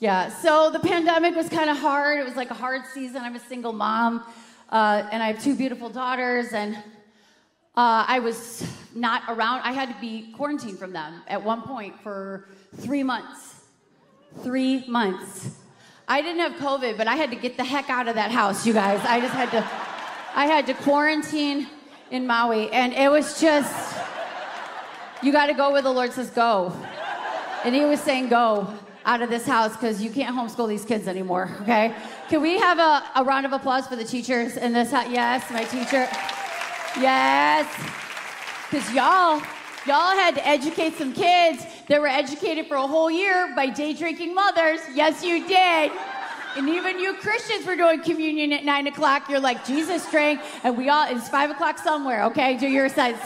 Yeah, so the pandemic was kind of hard. It was like a hard season. I'm a single mom, uh, and I have two beautiful daughters, and uh, I was not around. I had to be quarantined from them at one point for three months. Three months. I didn't have COVID, but I had to get the heck out of that house, you guys. I just had to, I had to quarantine in Maui, and it was just, you got to go where the Lord says go. And He was saying, go out of this house because you can't homeschool these kids anymore, okay? Can we have a, a round of applause for the teachers in this house? Yes, my teacher. Yes. Because y'all, y'all had to educate some kids that were educated for a whole year by day drinking mothers. Yes, you did. And even you Christians were doing communion at nine o'clock. You're like, Jesus drank, and we all, it's five o'clock somewhere, okay? Do your sides.